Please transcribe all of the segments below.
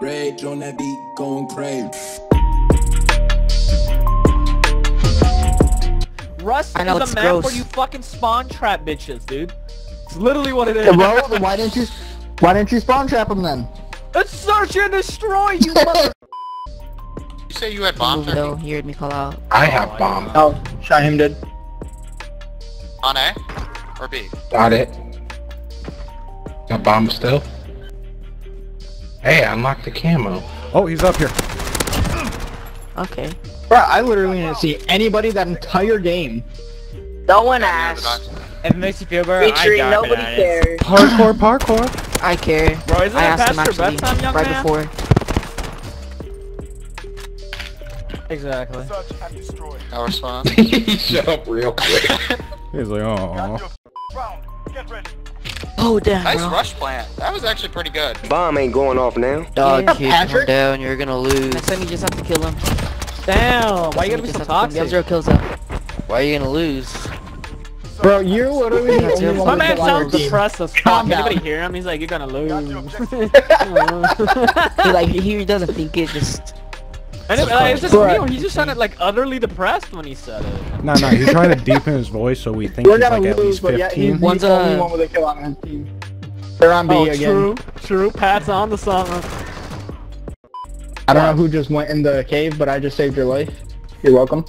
Rage on that beat, going crazy. Rust I know, is it's a map gross. where you fucking spawn trap bitches, dude. It's literally what it is. Hey, bro, why didn't you, why didn't you spawn trap him then? It's search and destroy, you mother- You say you had bombs Move or though, you heard me call out. I have bomb. Oh, Shaheem did. on A or B? Got it. Got bomb still. Hey, I unlocked the camo. Oh, he's up here. Okay. Bro, I literally didn't see anybody that entire game. No one Yeah, near the asked. If it makes you feel better, I Featuring got nobody bananas. cares. Parkour, parkour. I care. Bro, isn't I asked him your actually bedtime, young right man? before. Exactly. No response. he shut up real quick. He's like, oh. Oh damn, nice bro. rush plant. That was actually pretty good. Bomb ain't going off now. Dog, Yeah, kid, Patrick? down. You're gonna lose. Next time you just have to kill him. Damn, why you gotta be so have to kill him. You have toxic? zero kills up. Why are you gonna lose? Bro, you're literally the That's only it. one My man the on your sounds team. depressed as fuck. Calm Anybody hear him? He's like, you're gonna lose. he like he doesn't think it. Just And it, like, it's just Bruh. real. He just sounded like utterly depressed when he said it. No, no, he's trying to deepen his voice so we think We're he's gonna like at least but yeah, he's 15. the One's, only uh, one with a kill on his team. They're on B Oh, again. true, true. Pat's on the something. I don't know who just went in the cave, but I just saved your life. You're welcome.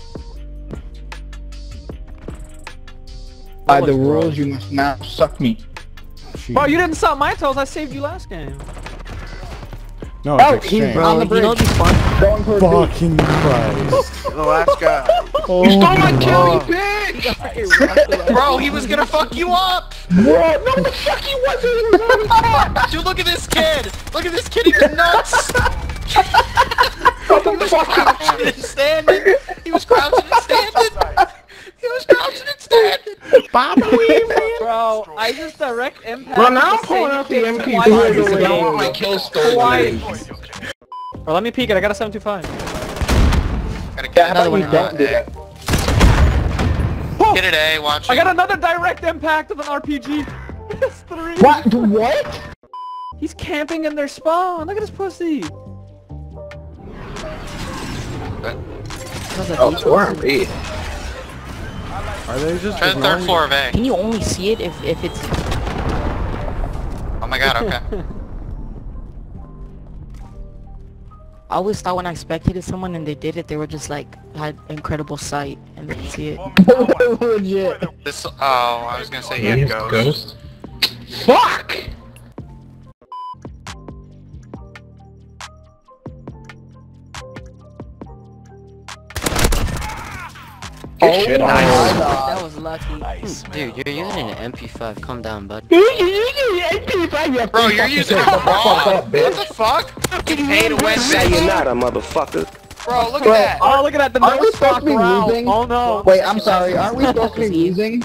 By the rules, gross. you must now suck me. Bro, you didn't suck my toes. I saved you last game. No, Oh, it's he's exchange. On bro, the you know bridge. what'd be fun? Going for B. Fucking Christ. The last guy. Oh, you stole my my kill, you bitch! Bro, he was gonna fuck you up! Bro, no the fuck he wasn't! Dude, look at this kid! Look at this kid, he's nuts! he was crouching and standing! He was crouching and standing! He was crouching and standing! Bro, I just direct impact. Well, now I'm the pulling same out the thing MP5 twice because I don't want my game. kill stolen. Twice. Bro, let me peek it. I got a 725. Gotta Yeah, get how it. about you one don't do that? Get it A, watch I got another direct impact of an RPG. It's three. What? What? He's camping in their spawn. Look at his pussy. How's that Oh, deep? so we're on B. Are they just Try the third ignoring- floor of A. Can you only see it if if it's? Oh my god, okay. I always thought when I spectated someone and they did it, they were just like had incredible sight and they could see it. Oh Legit. This, oh, I was gonna say he He had ghost. ghost. Fuck! Good shit on Nice. him. That was lucky. Dude, you're using an MP5. Calm down, bud. Bro, you're using it wrong! What the fuck? You pay to win, Say you're bitch! not a motherfucker. Bro, look Bro, at that! Oh, look at that. The Aren't we no supposed stock to be round. losing? Oh no. Wait, I'm sorry. Aren't we supposed to be losing?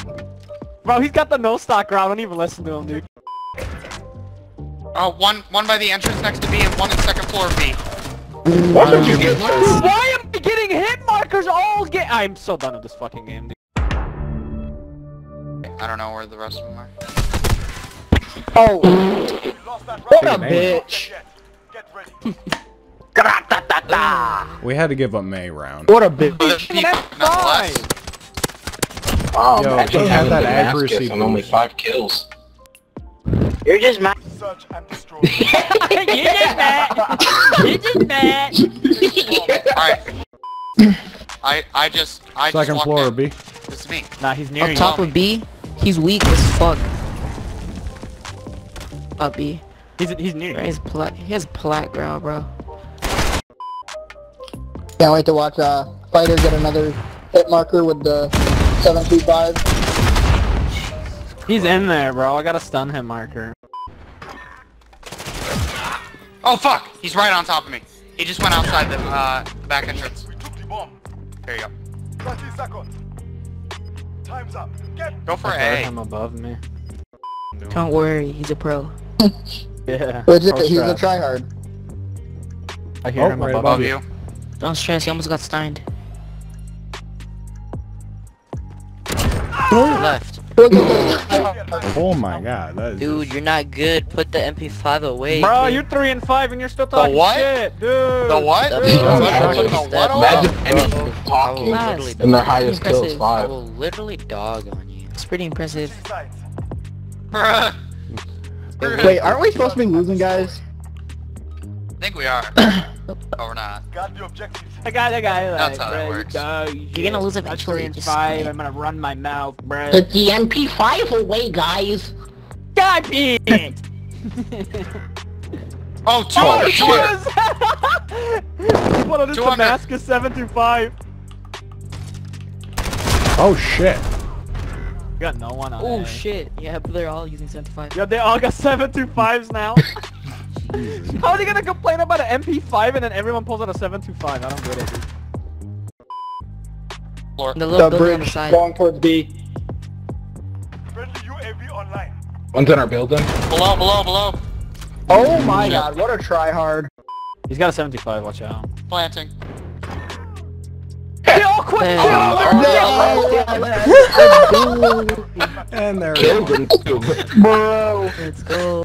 Bro, he's got the no stock round. Don't even listen to him, dude. Oh, one, one by the entrance next to B and one in second floor of B. What did you get? Why am I getting hit markers all get- I'm so done with this fucking game, dude. I don't know where the rest of them are. Oh. What a bitch. We had to give up May round. What a bitch. But peak, nonetheless. Oh, Yo, he had that accuracy and only five kills. You're just mad. you did that. You did that. Alright. I, I just, I Second just floor walked of in. B. This is me. Nah, he's near Up you. top of B, he's weak as fuck. Up B, He's, he's near bro, you. he's plat. He has plat ground, bro. Can't wait to watch uh, Fighter get another hit marker with the 725. He's in there, bro. I gotta stun him, marker. Oh fuck! He's right on top of me. He just went outside the, uh, the back entrance. There you go. Go for I heard A. him above me. Don't worry, he's a pro. Yeah. Legit, pro he's a strap. tryhard. I hear Oh, him right above, above Above you. you. Don't stress, he almost got stunned. Left. Boom. Left. Oh my god, that is Dude, you're not good. Put the MP5 away. Bro, dude. you're three and five and you're still talking what? shit, dude. The what? The The MP5 what? Imagine I anyone talking and their highest kill is Impressive. I will literally dog on you. It's pretty impressive. Bruh. Wait, aren't we supposed to be losing, guys? I think we are. oh, we're not. I got the guy That's how that bro, works. you You're gonna lose I'm eventually, three just five. I'm gonna run my mouth, bro. Put the MP5 away, guys. God damn! Oh, oh, two Oh, oh, shit! What is 200. Damascus 725? Oh shit. We got no one on Oh shit. Yeah, they're all using 75. Yeah, they all got 725s now. How are they gonna complain about an MP5 and then everyone pulls out a 725? I don't get it, dude. The little The building on the bridge side. going towards B. One's in our building. Below, below, below. Oh my god, what a try hard. He's got a 75, watch out. Planting. They all quit! And there Killed him too. Bro. Let's go.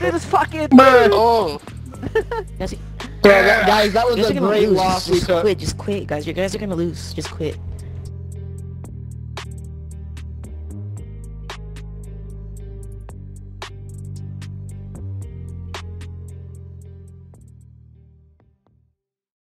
They just fucking... Oh. Guys, you Bro, that- guys, that was guys a gonna great lose. loss Just, just quit. Just quit, guys. You guys are gonna lose. Just quit.